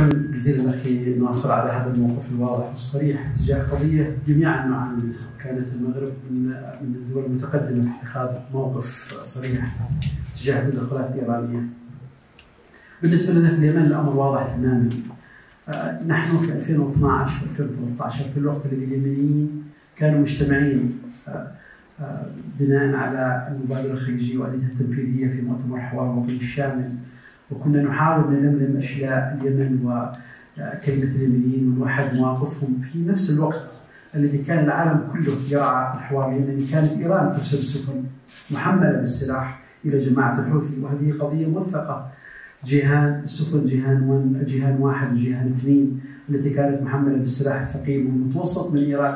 شكرا جزيلا أخي ناصر على هذا الموقف الواضح والصريح تجاه قضية جميعا نعاني منها، كانت المغرب من الدول المتقدمة في اتخاذ موقف صريح تجاه التدخلات الإيرانية. بالنسبة لنا في اليمن الأمر واضح تماما. آه، نحن في 2012 2013 في الوقت الذي اليمنيين كانوا مجتمعين آه، آه، بناء على المبادرة الخليجية واليتها التنفيذية في مؤتمر حوار الوطني الشامل وكنا نحاول نلملم اشلاء اليمن وكلمه اليمنيين ونوحد مواقفهم في نفس الوقت الذي كان العالم كله يرعى الحوار اليمني كانت إيران ترسل السفن محملة بالسلاح إلى جماعة الحوثي. وهذه قضية موثقة. جيهان السفن جيهان جيهان واحد وجيهان اثنين التي كانت محملة بالسلاح الثقيل والمتوسط من إيران.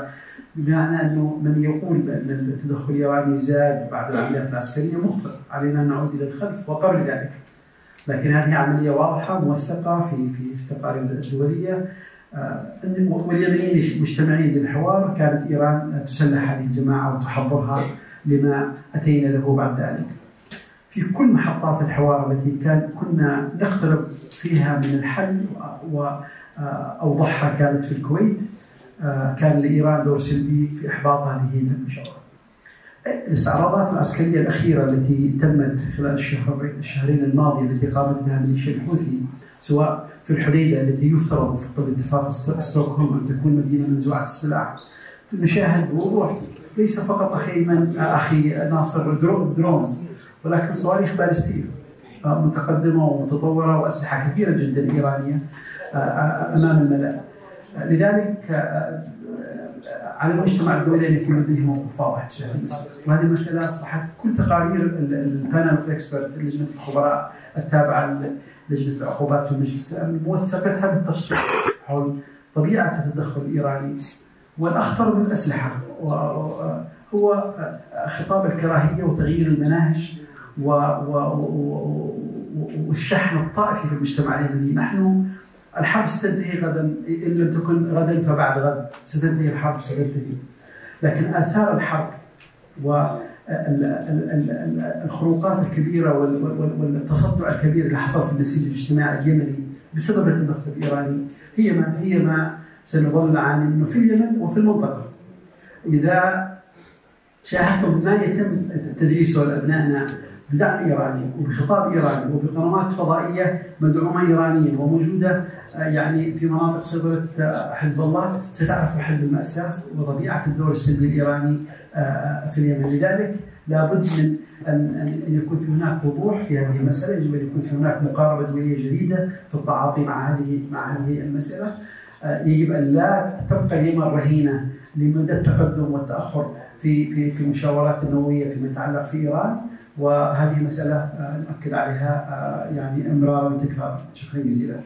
بمعنى أنه من يقول بأن التدخل الإيراني زاد بعد العمليات العسكرية مخطئ. علينا أن نعود إلى الخلف. وقبل ذلك لكن هذه عملية واضحة موثقة في في التقارير الدولية آه، واليمنيين مجتمعين للحوار كانت إيران تسلح هذه الجماعة وتحضرها لما أتينا له بعد ذلك. في كل محطات الحوار التي كان كنا نقترب فيها من الحل واوضحها كانت في الكويت آه، كان لإيران دور سلبي في إحباط هذه المشروعات. الاستعراضات العسكرية الأخيرة التي تمت خلال الشهر الشهرين الماضيه التي قامت بها ميليشيا الحوثي سواء في الحديدة التي يفترض وفق اتفاق ستوكهولم أن تكون مدينة منزوعه السلاح. نشاهد وضوح ليس فقط أخي من أخي ناصر drones ولكن صواريخ بالستيه متقدمة ومتطورة وأسلحة كثيرة جدا إيرانية آه، آه، أمام الملأ. لذلك آه، على المجتمع الدولي ان يكون لديه موقف واضح تجاه المساله، وهذه المساله أصبحت كل تقارير ال panel of experts لجنة الخبراء التابعة لجنة العقوبات في المجلس الامني موثقتها بالتفصيل حول طبيعة التدخل الإيراني. والأخطر من الأسلحة هو خطاب الكراهية وتغيير المناهج والشحن الطائفي في المجتمع اليمني، نحن الحرب ستنتهي غدا إن لم تكن غدا فبعد غد ستنتهي الحرب ستنتهي لكن آثار الحرب والخروقات الكبيرة والتصدع الكبير اللي حصل في النسيج الاجتماعي اليمني بسبب التدخل الإيراني هي ما هي ما سنظل نعاني منه في اليمن وفي المنطقة. إذا شاهدتم ما يتم تدريسه لابنائنا بدعم إيراني وبخطاب إيراني وبقنوات فضائية مدعومة ايرانيا وموجودة آه، يعني في مناطق سيطره آه، حزب الله. ستعرف حد المأساة وطبيعه الدور السلبي الإيراني آه، في اليمن. لذلك لابد من ان ان يكون في هناك وضوح في هذه المسألة. يجب أن يكون في هناك مقاربة دولية جديدة في التعاطي مع هذه مع هذه المسألة. يجب أن لا تبقى اليمن رهينة لمدى التقدم والتأخر في في في المشاورات النووية فيما يتعلق في إيران. وهذه مسألة نؤكد عليها يعني امرارا وتكرارا شكرا جزيلا